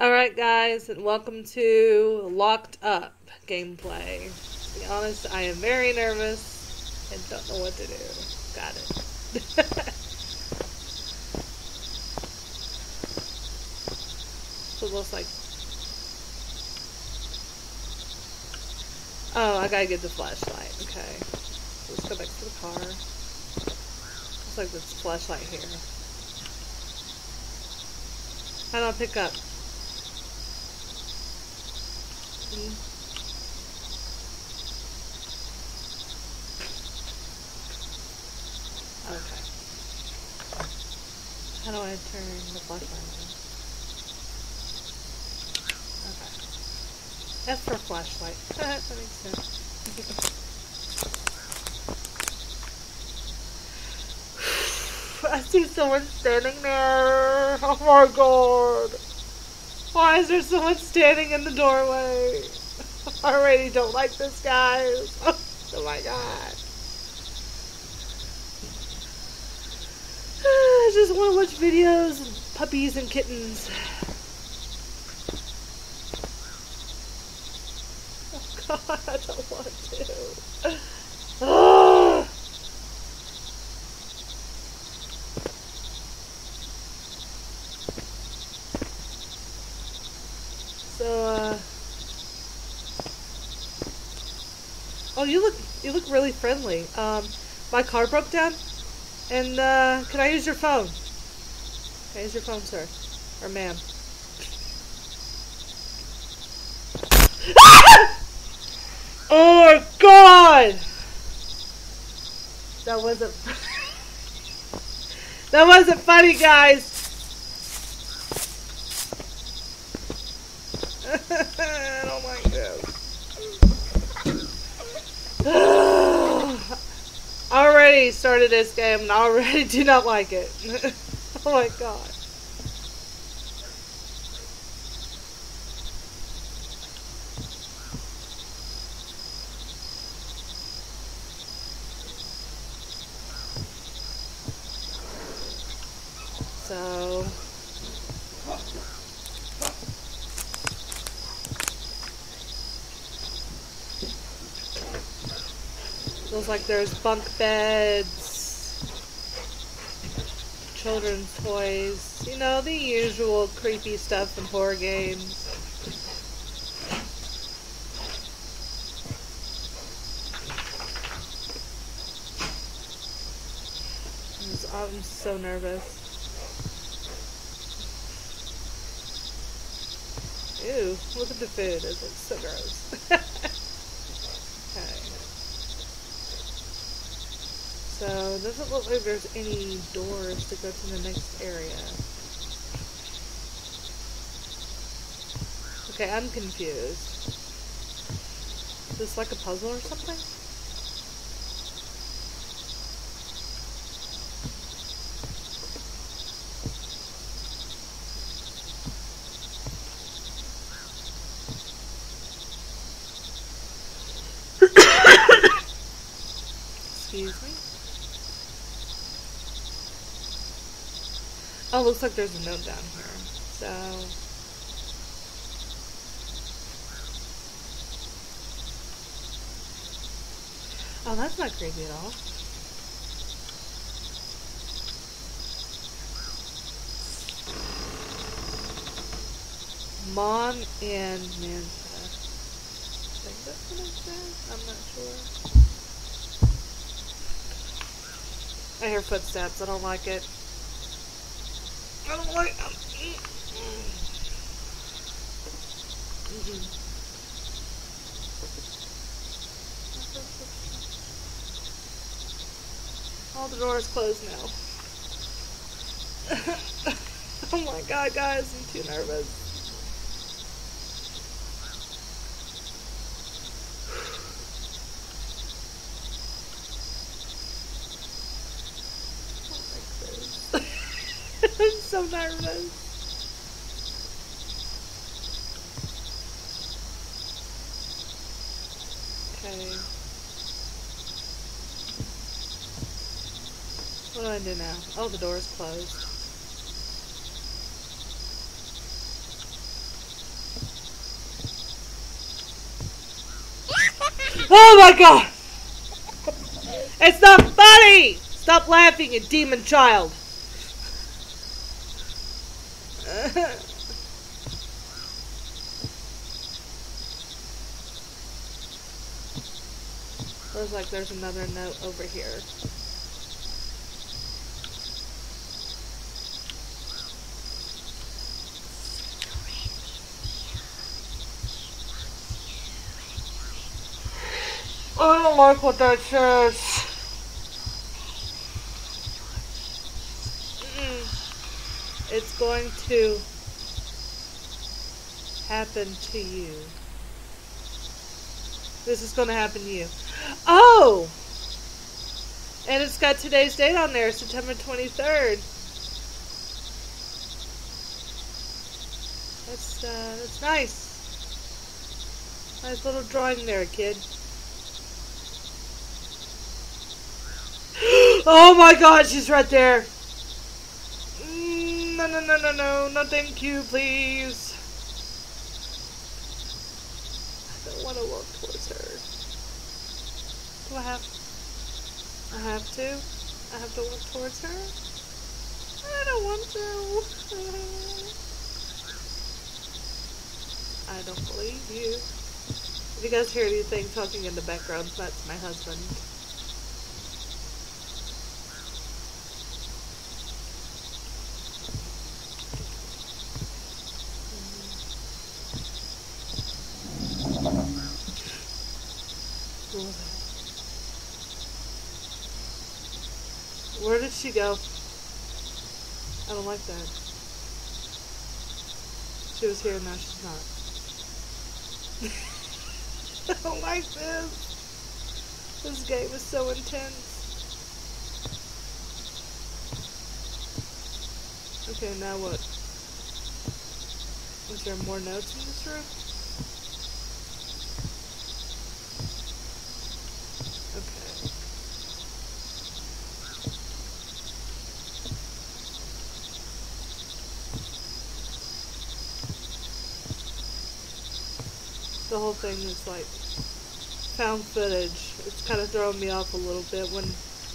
Alright, guys, and welcome to Locked Up gameplay. To be honest, I am very nervous and don't know what to do. Got it. so it looks like. Oh, I gotta get the flashlight. Okay. Let's go back to the car. Looks like this flashlight here. How do I pick up? Okay. How do I turn the flashlight on? Okay. That's for flashlight. that makes sense. I see someone standing there. Oh my god. Why is there someone standing in the doorway? I already don't like this, guys. Oh my god. I just want to watch videos of puppies and kittens. Oh god, I don't want to. Ugh. So, uh... Oh, you look, you look really friendly. Um, my car broke down, and, uh, can I use your phone? Can I use your phone, sir? Or ma'am? oh my god! That wasn't... that wasn't funny, guys! oh my god. Already started this game and I already do not like it. oh my god. So like there's bunk beds, children's toys, you know, the usual creepy stuff in horror games. I'm so nervous. Ew, look at the food. It looks so gross. okay. So, it doesn't look like there's any doors to go to the next area. Okay, I'm confused. Is this like a puzzle or something? Excuse me. Oh, looks like there's a note down here. So. Oh, that's not creepy at all. Mom and Manta. I think that's what it says. I'm not sure. I hear footsteps. I don't like it. All the doors closed now. oh my god, guys, I'm too nervous. nervous. Okay. What do I do now? Oh, the door is closed. oh my god! It's not funny! Stop laughing, you demon child! Looks like there's another note over here. I don't like what that says. Mm. It's going to happen to you. This is going to happen to you. Oh! And it's got today's date on there, September 23rd. That's, uh, that's nice. Nice little drawing there, kid. oh my god, she's right there. Mm, no, no, no, no, no. No, thank you, please. I don't want to walk. Do I have... I have to? I have to walk towards her? I don't want to. I don't believe you. If you guys hear anything talking in the background, that's my husband. Where did she go? I don't like that. She was here, and now she's not. I don't like this. This game is so intense. Okay, now what? Is there more notes in this room? Okay. The whole thing is like found footage. It's kind of throwing me off a little bit when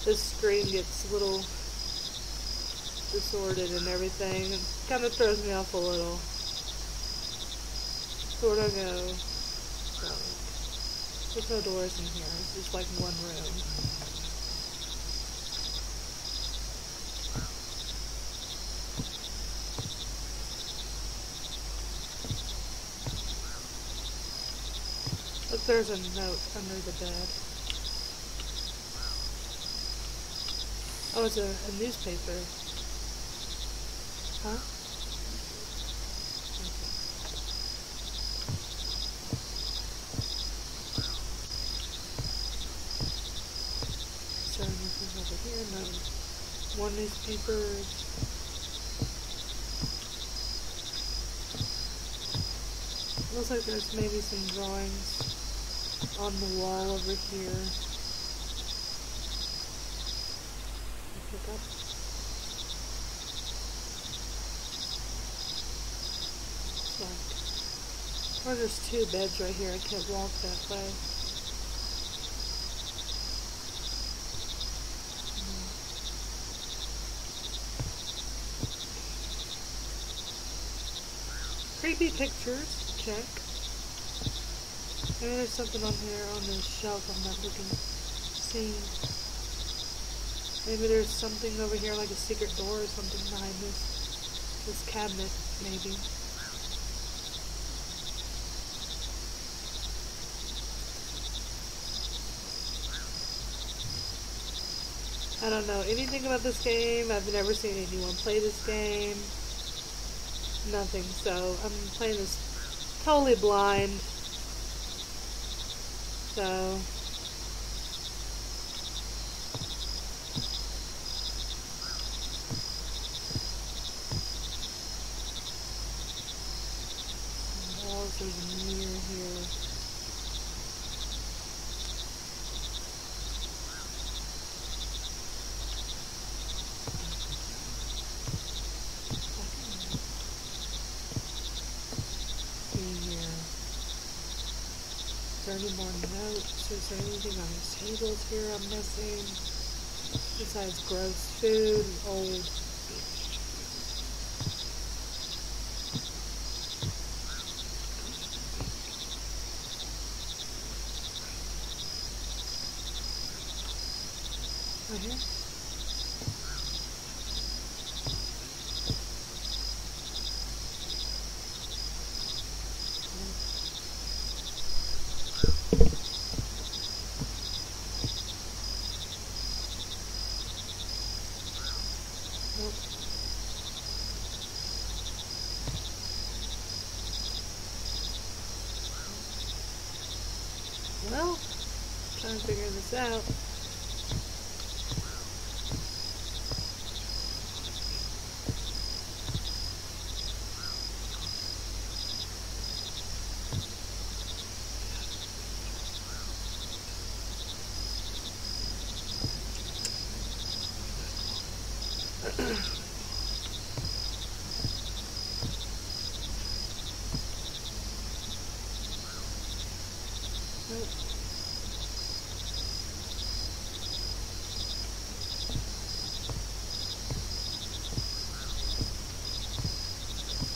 this screen gets a little disordered and everything. It kind of throws me off a little. Sort of uh, go? So, there's no doors in here. It's just like one room. Look, there's a note under the bed. Oh, it's a, a newspaper. Huh? So anything over here? No. More newspapers. Looks like there's maybe some drawings on the wall over here. Pick up. Like, oh, there's two beds right here. I can't walk that way. Creepy pictures, check. Maybe there's something on here on the shelf I'm not looking, seeing. Maybe there's something over here like a secret door or something behind this, this cabinet, maybe. I don't know anything about this game. I've never seen anyone play this game nothing, so I'm playing this totally blind. So walls, there's a mirror here. See here. there any more notes? Is there tables here I'm missing? Besides gross food old Well, trying to figure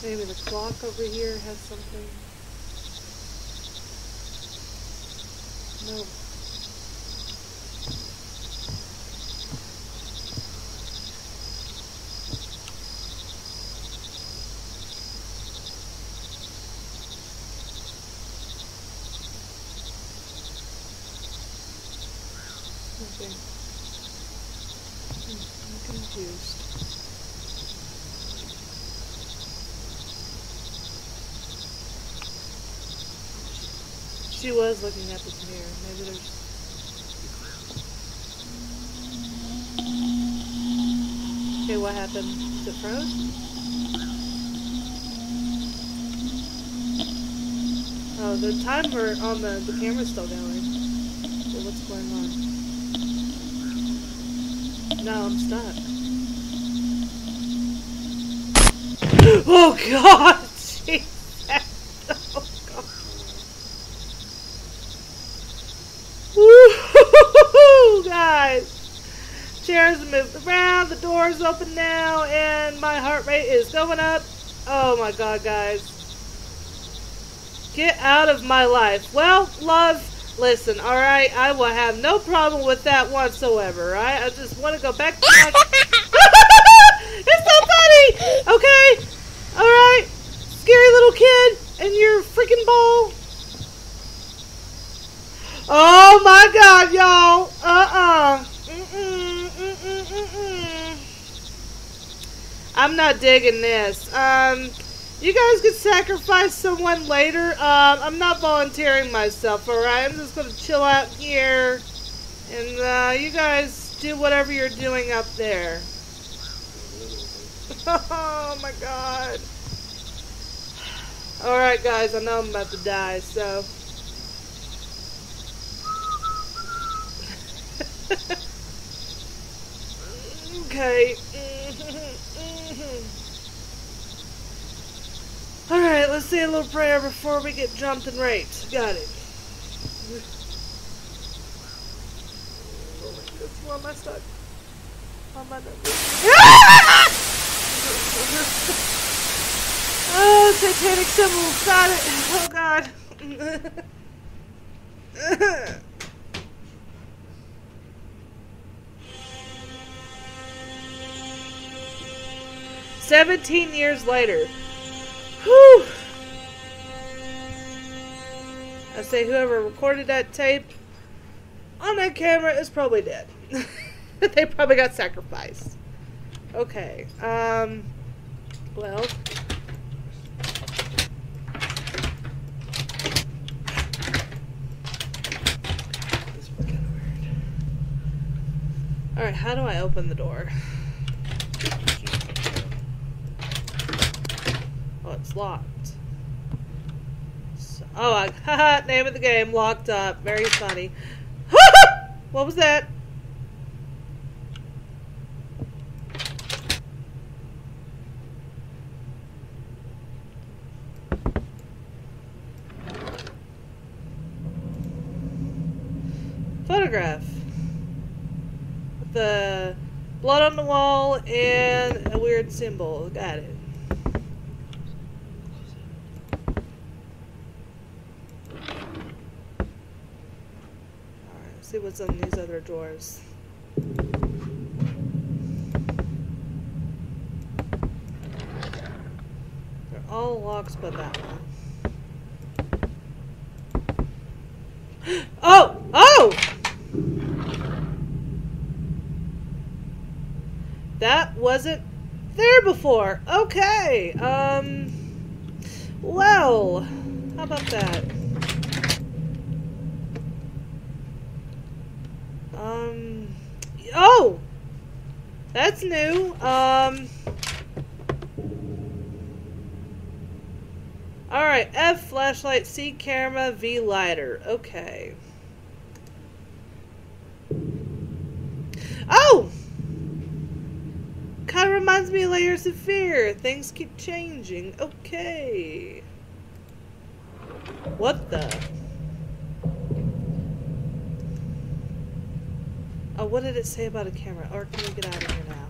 Maybe the clock over here has something. Nope. Okay. Hmm, I'm confused. She was looking at this mirror. Maybe there's. Okay, what happened? Is it Oh, the timer on the, the camera's still going. So what's going on? No, I'm stuck. oh god! Oh god. Woo, guys! Chairs moved around, the door's open now, and my heart rate is going up. Oh my god, guys. Get out of my life. Well, love, listen, alright? I will have no problem with that whatsoever, right? I just want to go back to my... it's so funny! Okay? Alright? Scary little kid and your freaking ball. Oh my god, y'all. Uh-uh. Mm-mm, mm-mm. I'm not digging this. Um, you guys could sacrifice someone later. Um, I'm not volunteering myself, alright? I'm just gonna chill out here. And, uh, you guys do whatever you're doing up there. oh my god. Alright, guys, I know I'm about to die, so. okay. Alright, let's say a little prayer before we get jumped and raped. Got it. Oh why am I stuck? Why am Oh, satanic symbol. Got it. Oh god. Seventeen years later. Whew. I say whoever recorded that tape on that camera is probably dead. they probably got sacrificed. Okay. Um well Alright, how do I open the door? Oh, it's locked. Oh, haha, name of the game, locked up. Very funny. what was that? photograph. The blood on the wall and a weird symbol. Got it. Alright, let's see what's in these other drawers. They're all locks but that one. Oh! Oh! That wasn't there before. Okay. Um. Well, how about that? Um. Oh! That's new. Um. Alright, F flashlight, C camera, V lighter. Okay. Oh! Kinda reminds me of Layers of Fear. Things keep changing. Okay. What the? Oh, what did it say about a camera? Or can we get out of here now?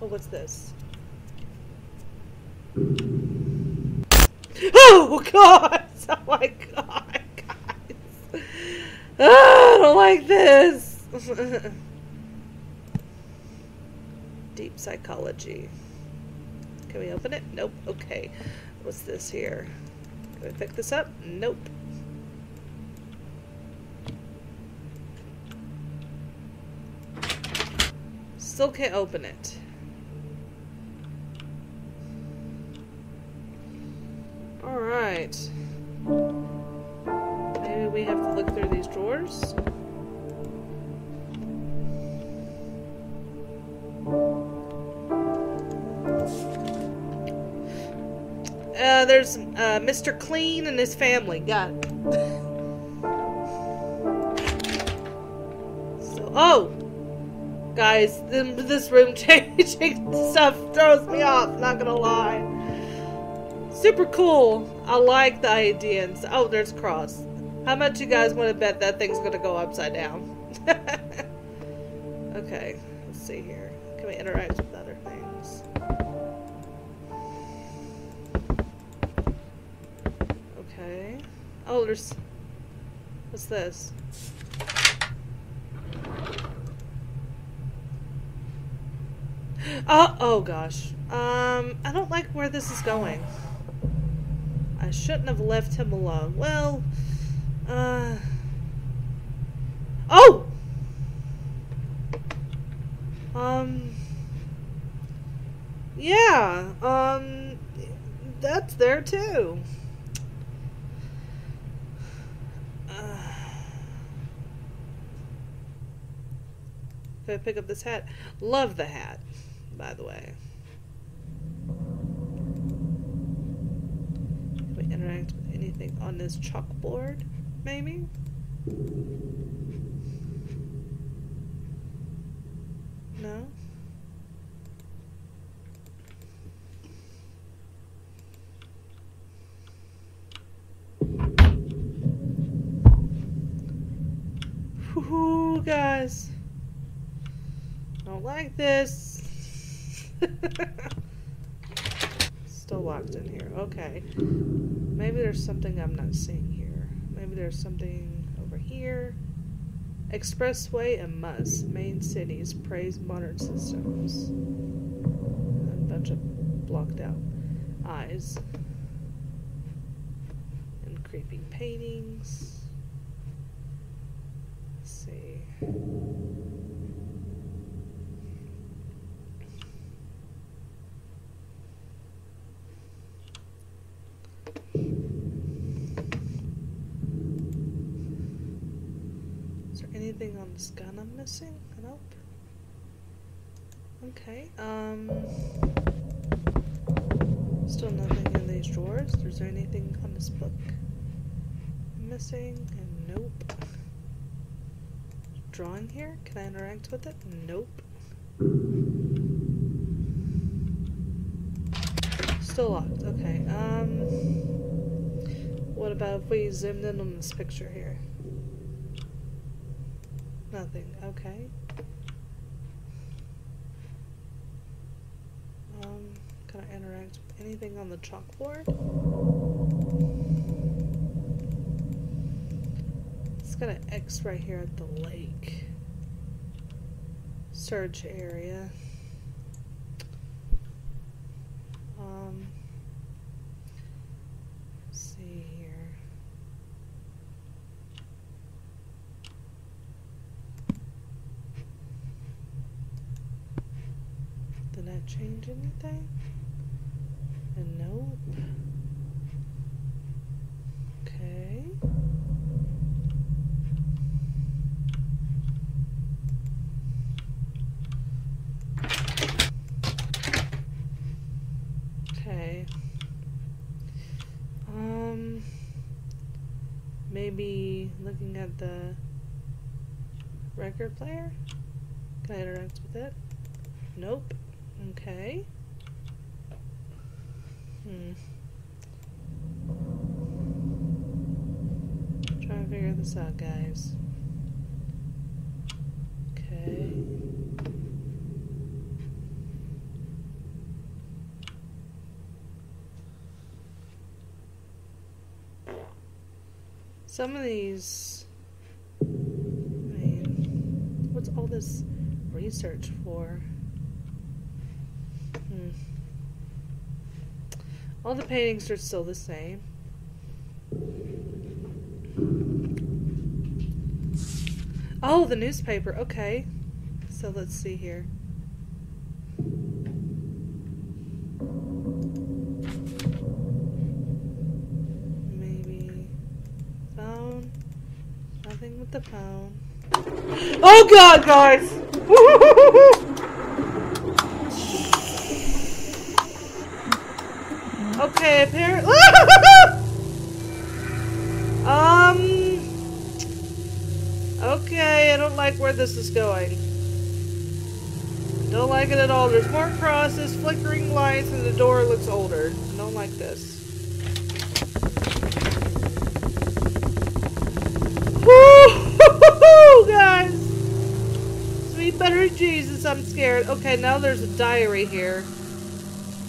Oh, what's this? Oh god! Oh my god, guys! Ah, I don't like this. Deep psychology. Can we open it? Nope. Okay. What's this here? Can we pick this up? Nope. Still can't open it. Alright. Maybe we have to look through these drawers. Uh, there's uh, Mr. Clean and his family. Got it. Guys, this room changing stuff throws me off, not gonna lie. Super cool. I like the idea. And oh, there's cross. How much you guys want to bet that thing's gonna go upside down? okay, let's see here. Can we interact with other things? Okay. Oh, there's. What's this? Oh, oh gosh. Um, I don't like where this is going. I shouldn't have left him alone. Well, uh... Oh! Um... Yeah, um... That's there too. Uh, can I pick up this hat? Love the hat, by the way. Can We interact with anything on this chalkboard, maybe? No? Whoo, guys. Don't like this. Still locked in here. Okay. Maybe there's something I'm not seeing here. Maybe there's something over here. Expressway and Muss. Main cities. Praise modern systems. A bunch of blocked out eyes. And creeping paintings. Let's see. anything on this gun I'm missing? Nope. Okay, um... Still nothing in these drawers. Is there anything on this book? Missing? Nope. Drawing here? Can I interact with it? Nope. Still locked. Okay, um... What about if we zoomed in on this picture here? Nothing. Okay. Um, can I interact with anything on the chalkboard? It's got an X right here at the lake. Search area. Um, let's see here. Did that change anything? And nope. Okay. Okay. Um maybe looking at the record player? Can I interact with it? Nope. Okay. Hmm. Trying to figure this out, guys. Okay. Some of these. I mean, what's all this research for? Hmm. All the paintings are still the same. Oh, the newspaper. Okay. So let's see here. Maybe phone. Nothing with the phone. Oh god, guys! okay, apparently. um. Okay, I don't like where this is going. Don't like it at all. There's more crosses, flickering lights, and the door looks older. Don't like this. Woo! Guys! Sweet butter Jesus, I'm scared. Okay, now there's a diary here.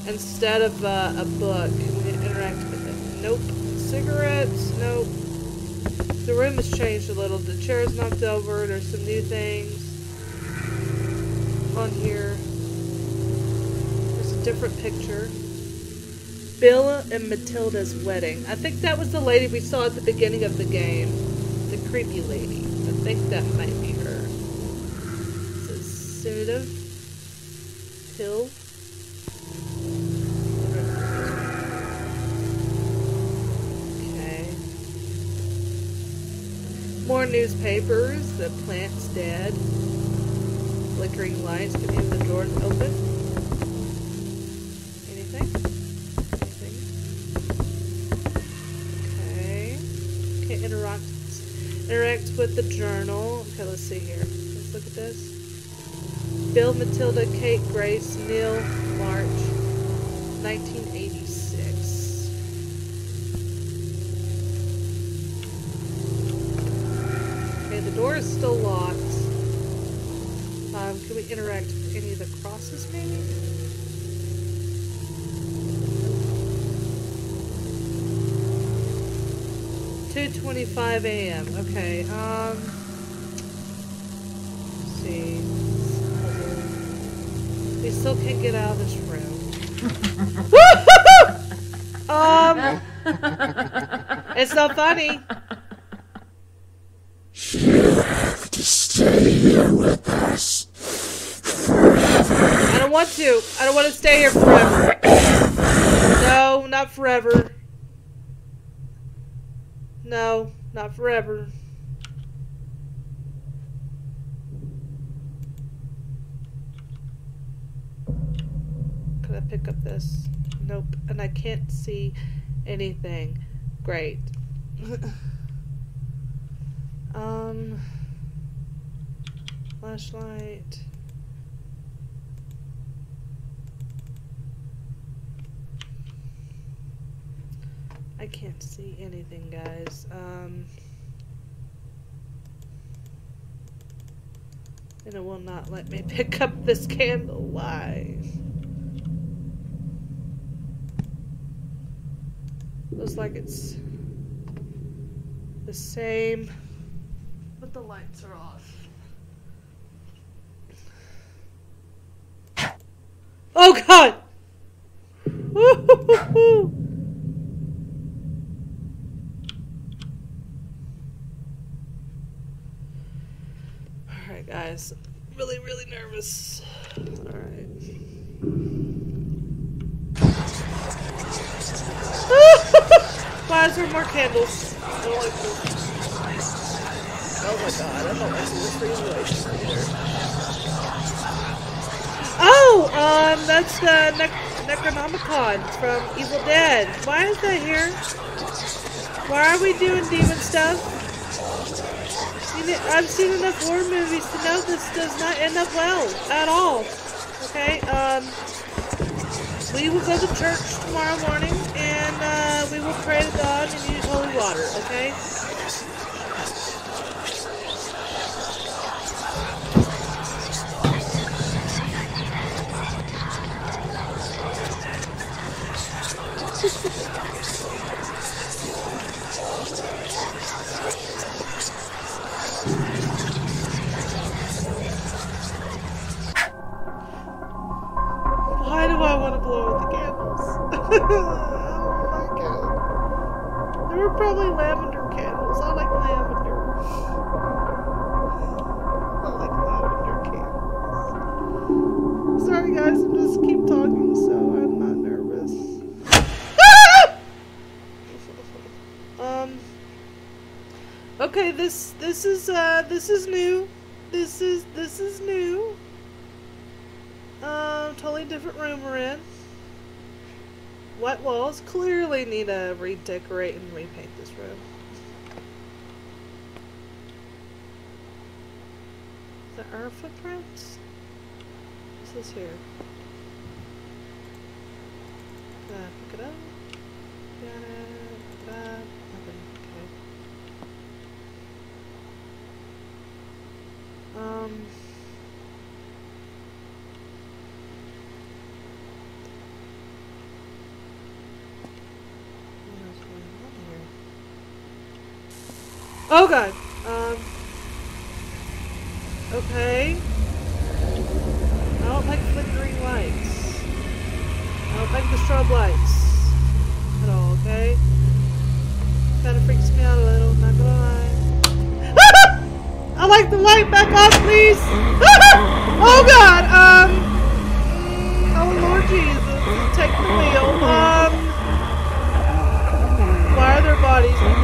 Instead of uh, a book. We interact with it? Nope. Cigarettes? Nope. The room has changed a little. The chair's knocked over. There's some new things on here. There's a different picture. Bill and Matilda's wedding. I think that was the lady we saw at the beginning of the game. The creepy lady. I think that might be her. It says sedative. Pill. Newspapers. The plant's dead. Flickering lights. Can you the doors open? Anything? Anything? Okay. Okay, interact interact with the journal. Okay, let's see here. Let's look at this. Bill, Matilda, Kate, Grace, Neil, March, 1986. Still locked. Um, can we interact with any of the crosses, maybe? Two twenty-five a.m. Okay. Um. let's see. We still can't get out of this room. um. It's not funny. to stay here with us I don't want to. I don't want to stay here forever. No, not forever. No, not forever. Can I pick up this? Nope. And I can't see anything. Great. um flashlight. I can't see anything, guys. Um, and it will not let me pick up this candle. Why? Looks like it's the same, but the lights are off. Oh God! Woo-hoo-hoo-hoo. All right, guys. Really, really nervous. All right. Why is there more candles? I don't like this. Oh my god, I don't like this refrigeration. Oh, um, that's the ne- Necronomicon from Evil Dead. Why is that here? Why are we doing demon stuff? I've seen enough horror movies to know this does not end up well at all. Okay, um, we will go to church tomorrow morning and uh, we will pray to God and use holy water. Okay. This is new. This is this is new. Um, totally different room we're in. White walls clearly need to redecorate and repaint this room. The our footprints? This here? Uh, pick it up. Got it. Got it. Nothing. Okay. Um. Oh god. Um. Okay. I don't like flickering lights. I don't like the strobe lights at all. Okay. Kind of freaks me out a little. Not gonna lie. I like the light back off, please. oh god. Um. Oh Lord Jesus, take the wheel. Um. Why are there bodies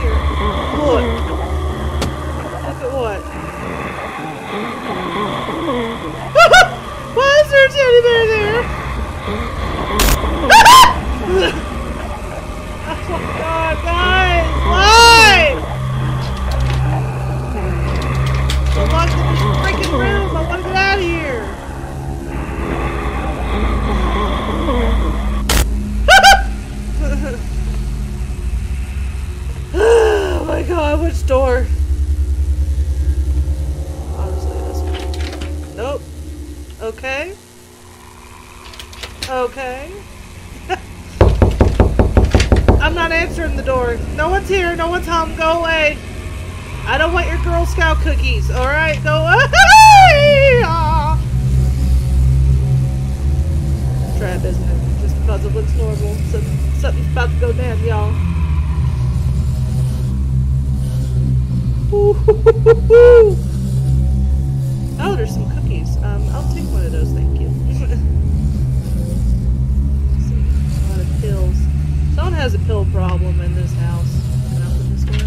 has a pill problem in this house. Can I open this door?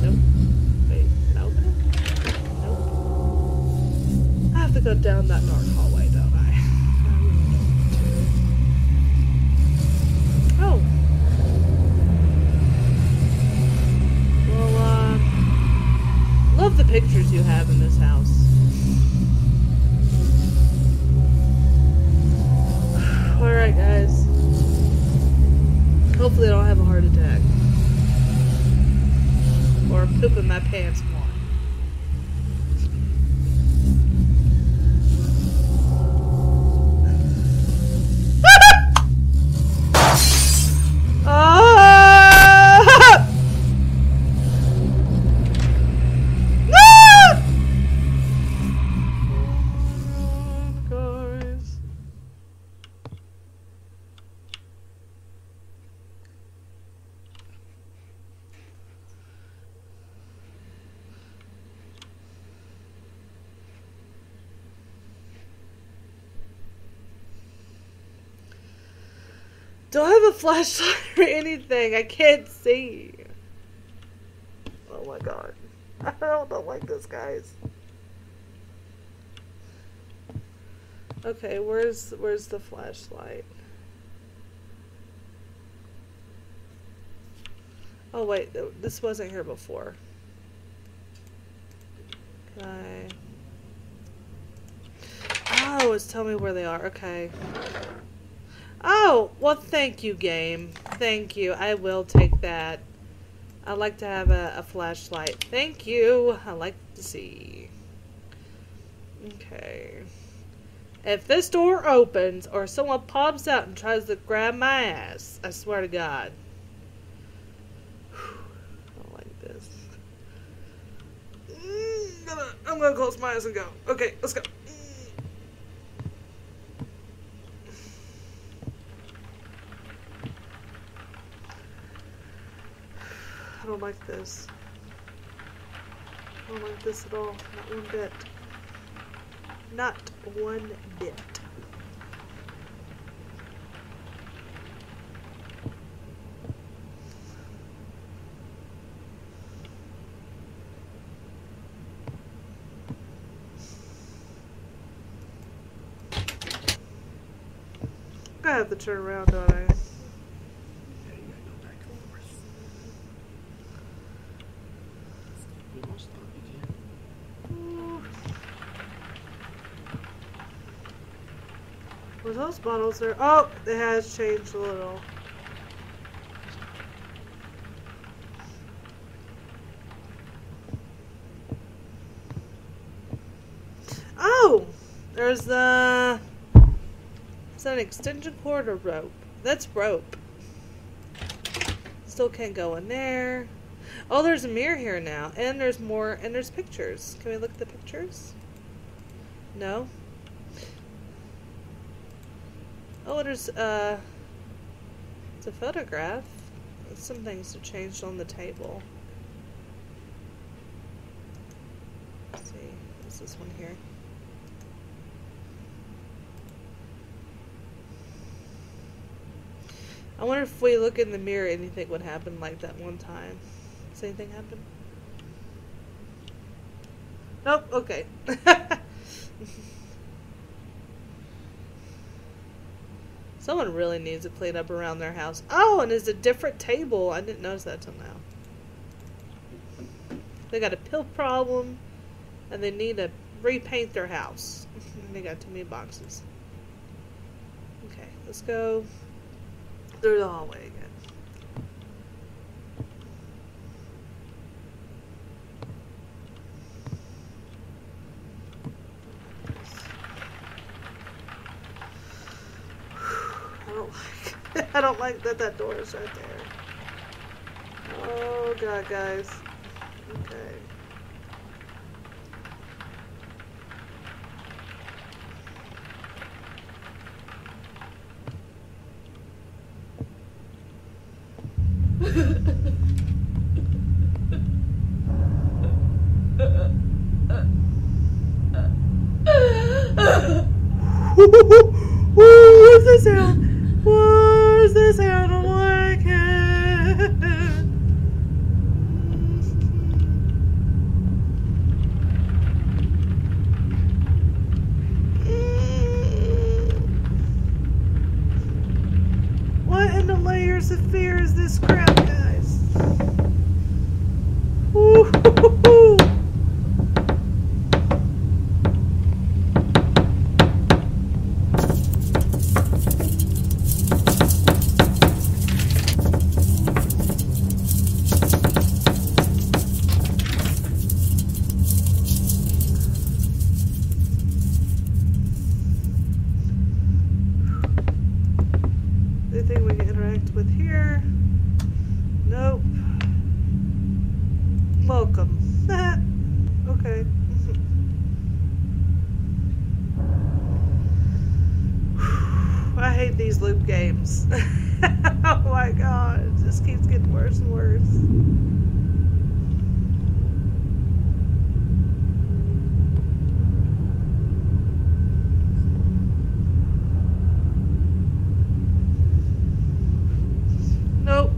Nope. Wait, can I open it? Nope. I have to go down that dark hallway, Don't have a flashlight or anything. I can't see. Oh my god. I don't, don't like this, guys. Okay, where's where's the flashlight? Oh wait, this wasn't here before. Can I? Oh, it's telling me where they are. Okay. Oh, well, thank you, game. Thank you. I will take that. I like to have a, a flashlight. Thank you. I like to see. Okay. If this door opens or someone pops out and tries to grab my ass, I swear to God. I don't like this. Mm, I'm gonna close my eyes and go. Okay, let's go. Don't like this. I don't like this at all. Not one bit. Not one bit. I have to turn around, don't I? Yeah, you gotta go back and forth. You don't stop, you can. Were those bottles there? Oh, it has changed a little. Oh, there's the. Is that an extension cord or rope? That's rope. Still can't go in there. Oh, there's a mirror here now, and there's more, and there's pictures. Can we look at the pictures? No. Oh, there's uh, it's a photograph. Some things have changed on the table. Let's see, what's this one here? I wonder if we look in the mirror, anything would happen like that one time. Does anything happen? Nope. Okay. Someone really needs to clean up around their house. Oh, and it's a different table. I didn't notice that till now. They got a pill problem, and they need to repaint their house. They got too many boxes. Okay, let's go through the hallway again. I don't like. I don't like that that door is right there. Oh god, guys. Okay. What's? What's the sound? I don't like it. What in the layers of fear is this crap, guys? Ooh. welcome. okay. I hate these loop games. oh my god, it just keeps getting worse and worse. Nope.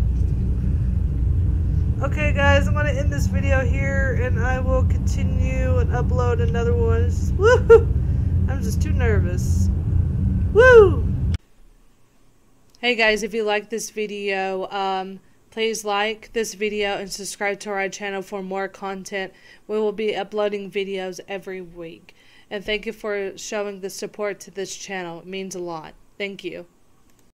Okay, guys, I'm gonna end this video here, and I will continue and upload another one. Woo! I'm just too nervous. Woo! Hey guys, if you like this video, um, please like this video and subscribe to our channel for more content. We will be uploading videos every week. And thank you for showing the support to this channel. It means a lot. Thank you.